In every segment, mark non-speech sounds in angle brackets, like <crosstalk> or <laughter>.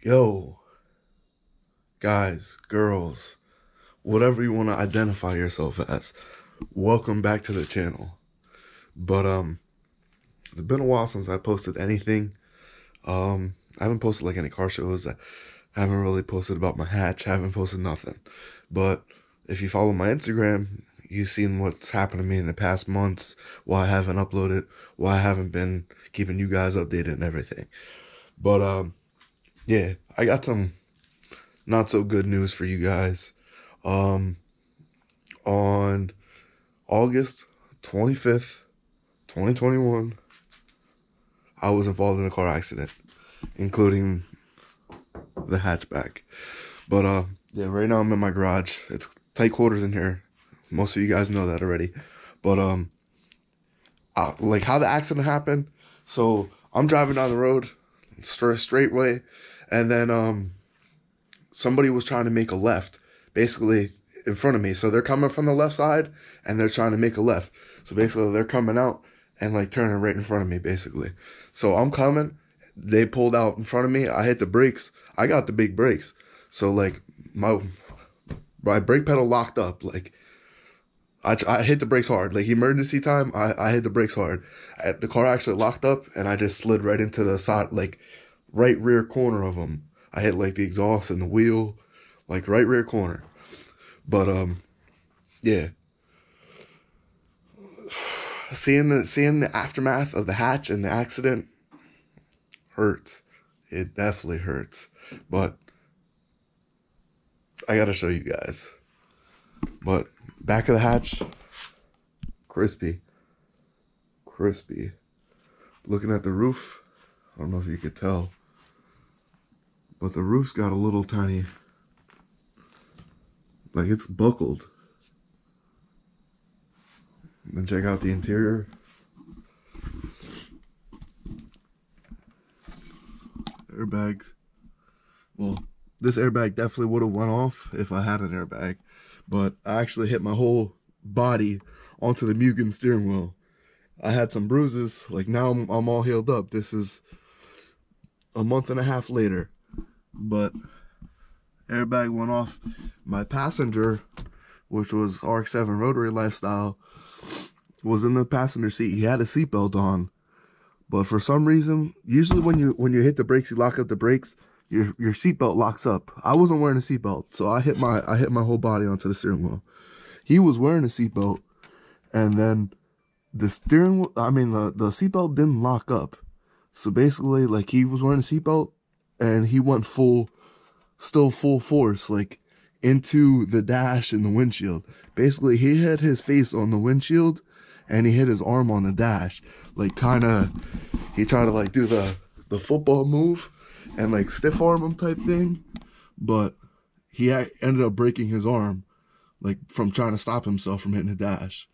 Yo, guys, girls, whatever you want to identify yourself as, welcome back to the channel. But um, it's been a while since I posted anything. Um, I haven't posted like any car shows. I haven't really posted about my hatch. I haven't posted nothing. But if you follow my Instagram, you've seen what's happened to me in the past months, why I haven't uploaded, why I haven't been keeping you guys updated and everything. But um, yeah, I got some not so good news for you guys. Um, on August 25th, 2021, I was involved in a car accident, including the hatchback. But uh, yeah, right now I'm in my garage. It's tight quarters in here. Most of you guys know that already. But um, like how the accident happened. So I'm driving down the road, straight way, and then um, somebody was trying to make a left, basically in front of me. So they're coming from the left side, and they're trying to make a left. So basically, they're coming out and like turning right in front of me, basically. So I'm coming. They pulled out in front of me. I hit the brakes. I got the big brakes. So like my my brake pedal locked up. Like I, I hit the brakes hard. Like emergency time, I, I hit the brakes hard. I, the car actually locked up, and I just slid right into the side, like right rear corner of them. I hit like the exhaust and the wheel, like right rear corner. But um, yeah. <sighs> Seeing the seeing the aftermath of the hatch and the accident hurts. It definitely hurts. But I gotta show you guys. But back of the hatch, crispy. Crispy. Looking at the roof, I don't know if you could tell. But the roof's got a little tiny, like it's buckled. Then check out the interior. Airbags. Well, this airbag definitely would have went off if I had an airbag. But I actually hit my whole body onto the Mugen steering wheel. I had some bruises. Like now I'm, I'm all healed up. This is a month and a half later. But airbag went off. My passenger, which was RX-7 Rotary Lifestyle, was in the passenger seat. He had a seatbelt on. But for some reason, usually when you when you hit the brakes, you lock up the brakes your your seatbelt locks up. I wasn't wearing a seatbelt, so I hit my I hit my whole body onto the steering wheel. He was wearing a seatbelt, and then the steering. I mean the the seatbelt didn't lock up. So basically, like he was wearing a seatbelt, and he went full, still full force, like into the dash and the windshield. Basically, he had his face on the windshield, and he hit his arm on the dash, like kind of. He tried to like do the the football move and like stiff arm him type thing, but he ended up breaking his arm, like from trying to stop himself from hitting the dash.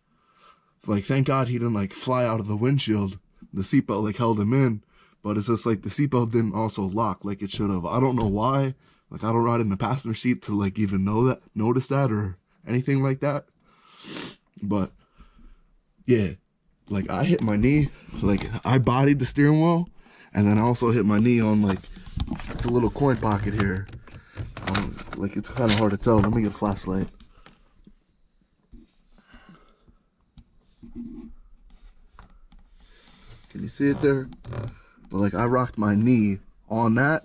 Like thank God he didn't like fly out of the windshield. The seatbelt like held him in, but it's just like the seatbelt didn't also lock like it should have. I don't know why. Like I don't ride in the passenger seat to like even know that, notice that or anything like that. But yeah, like I hit my knee, like I bodied the steering wheel, and then I also hit my knee on like the little coin pocket here. Um, like it's kind of hard to tell. Let me get a flashlight. Can you see it there? But like I rocked my knee on that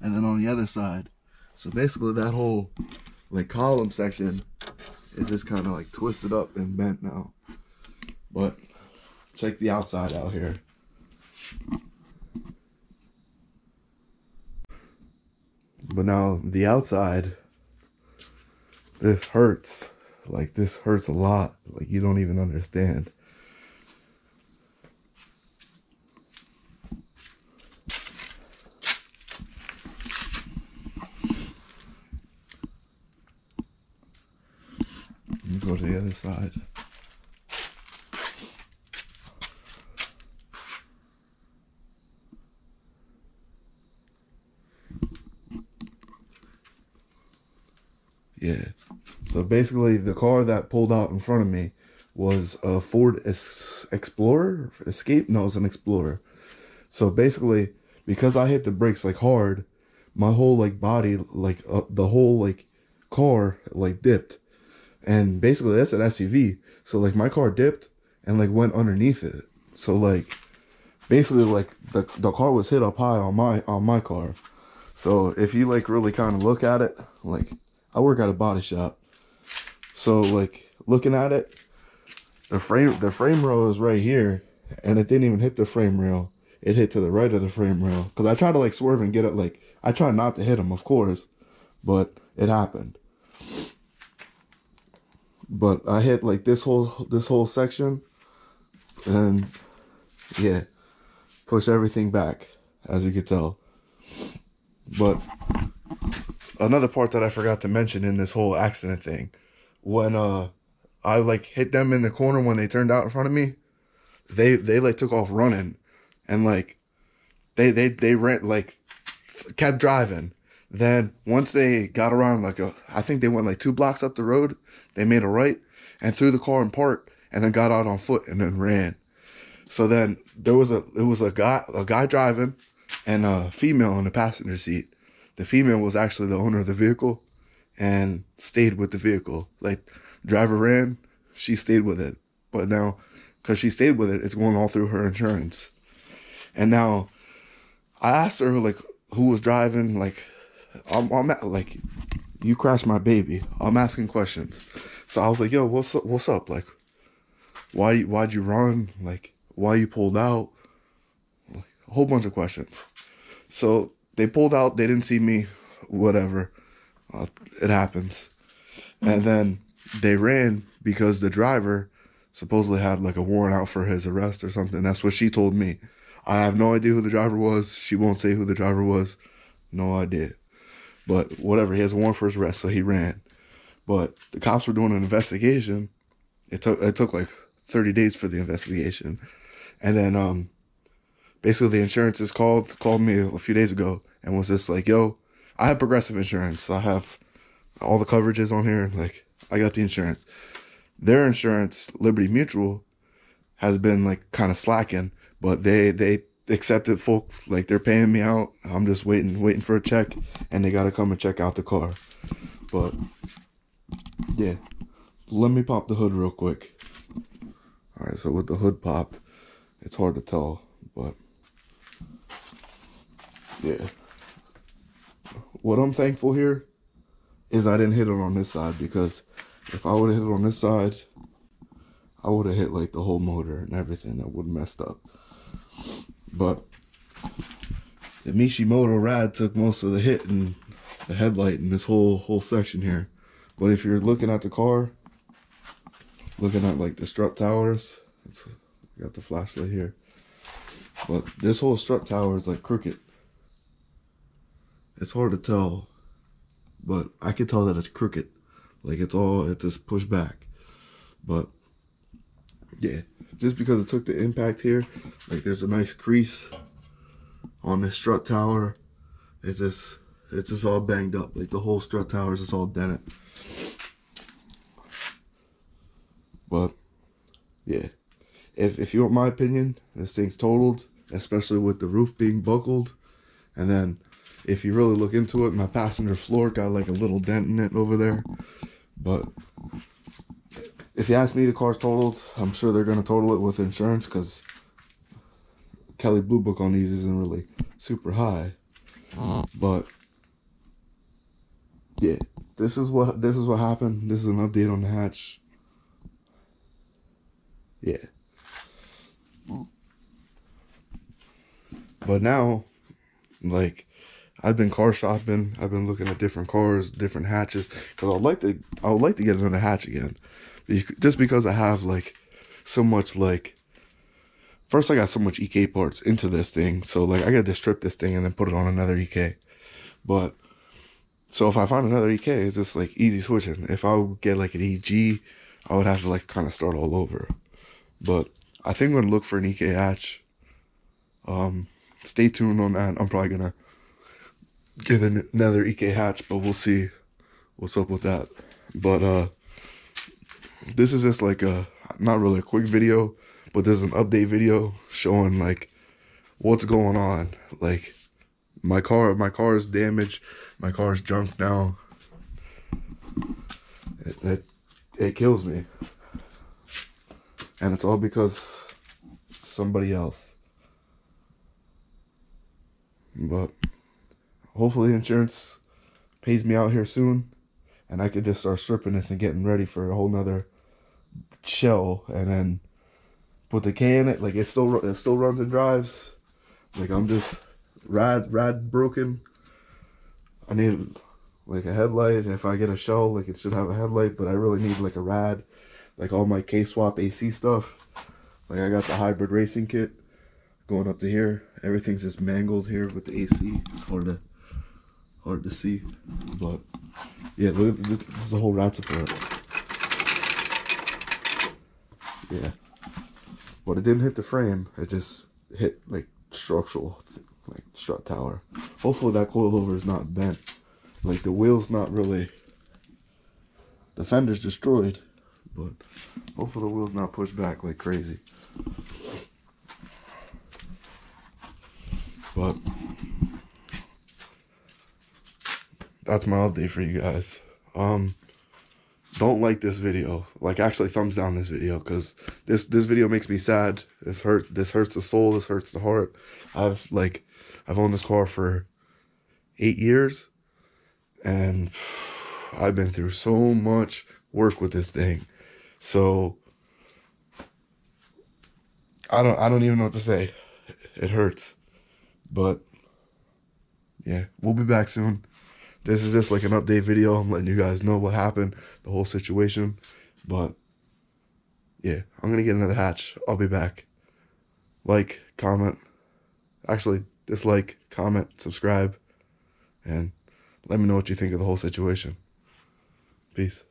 and then on the other side. So basically that whole like column section is just kind of like twisted up and bent now. But check the outside out here. But now the outside, this hurts. Like this hurts a lot. Like you don't even understand. Go to the other side. Yeah. So basically, the car that pulled out in front of me was a Ford Explorer Escape. No, it was an Explorer. So basically, because I hit the brakes like hard, my whole like body, like uh, the whole like car, like dipped, and basically that's an SUV. So like my car dipped and like went underneath it. So like basically like the the car was hit up high on my on my car. So if you like really kind of look at it, like I work at a body shop. So like looking at it, the frame the frame rail is right here and it didn't even hit the frame rail. It hit to the right of the frame rail. Cause I tried to like swerve and get it like I tried not to hit him, of course, but it happened. But I hit like this whole this whole section and yeah, push everything back, as you can tell. But another part that I forgot to mention in this whole accident thing, when uh I like hit them in the corner when they turned out in front of me, they they like took off running and like they they they ran like kept driving. Then once they got around like a I think they went like two blocks up the road, they made a right and threw the car in park and then got out on foot and then ran. So then there was a it was a guy a guy driving and a female in the passenger seat. The female was actually the owner of the vehicle and stayed with the vehicle. Like driver ran, she stayed with it. But now because she stayed with it, it's going all through her insurance. And now I asked her like who was driving, like I'm, I'm like you crashed my baby. I'm asking questions. So I was like, yo, what's up? What's up? Like, why why'd you run? Like, why you pulled out, a whole bunch of questions. So they pulled out, they didn't see me, whatever. Uh, it happens. And then they ran because the driver supposedly had like a warrant out for his arrest or something. That's what she told me. I have no idea who the driver was. She won't say who the driver was. No idea. But whatever, he has a warrant for his arrest, so he ran. But the cops were doing an investigation. It took it took like 30 days for the investigation. And then um basically the insurance is called called me a few days ago and was just like, yo, I have progressive insurance. So I have all the coverages on here. Like I got the insurance. Their insurance, Liberty Mutual, has been like kind of slacking, but they they accepted full like they're paying me out. I'm just waiting waiting for a check and they gotta come and check out the car. But yeah. Let me pop the hood real quick. Alright, so with the hood popped, it's hard to tell, but yeah. What I'm thankful here is I didn't hit it on this side because if I would have hit it on this side, I would have hit like the whole motor and everything that would have messed up. But the Mishimoto Rad took most of the hit and the headlight in this whole whole section here. But if you're looking at the car, looking at like the strut towers, it's Got the flashlight here. But this whole strut tower is like crooked. It's hard to tell, but I can tell that it's crooked. Like it's all, it's just pushed back. But yeah, just because it took the impact here, like there's a nice crease on this strut tower. It's just, it's just all banged up. Like the whole strut tower is just all dented. But yeah if if you want my opinion, this thing's totaled, especially with the roof being buckled. And then if you really look into it, my passenger floor got like a little dent in it over there. But if you ask me, the car's totaled. I'm sure they're gonna total it with insurance because Kelley Blue Book on these isn't really super high. But yeah, this is what this is what happened. This is an update on the hatch. Yeah. But now, like, I've been car shopping. I've been looking at different cars, different hatches, because I'd like to. I would like to get another hatch again, just because I have like so much like. First, I got so much EK parts into this thing, so like I got to strip this thing and then put it on another EK. But so if I find another EK, it's just like easy switching. If I get like an EG, I would have to like kind of start all over. But I think I'm gonna look for an EK hatch. Um, stay tuned on that. I'm probably gonna get another EK hatch, but we'll see what's up with that. But uh, this is just like a not really a quick video, but this is an update video showing like what's going on. Like my car my car is damaged. My car is junk now. It, it it kills me. And it's all because somebody else. But hopefully insurance pays me out here soon and I could just start stripping this and getting ready for a whole nother shell and then put the K in it. Like it still it still runs and drives. Like I'm just rad rad broken. I need like a headlight. If I get a shell, like it should have a headlight, but I really need like a rad. Like all my K swap AC stuff. Like I got the hybrid racing kit going up to here. Everything's just mangled here with the AC. It's hard to hard to see, but yeah, look, this is a whole rad support. Yeah, but it didn't hit the frame. It just hit like structural, like strut tower. Hopefully that coilover is not bent. Like the wheel's not really. The fender's destroyed, but hopefully the wheel's not pushed back like crazy. But that's my update for you guys. Um, don't like this video. Like actually thumbs down this video because this this video makes me sad. This hurt. This hurts the soul. This hurts the heart. I've like I've owned this car for eight years, and I've been through so much work with this thing. So I don't I don't even know what to say. It hurts. But yeah, we'll be back soon. This is just like an update video. I'm letting you guys know what happened, the whole situation. But yeah, I'm gonna get another hatch. I'll be back. Like, comment. Actually, dislike, comment, subscribe, and let me know what you think of the whole situation. Peace.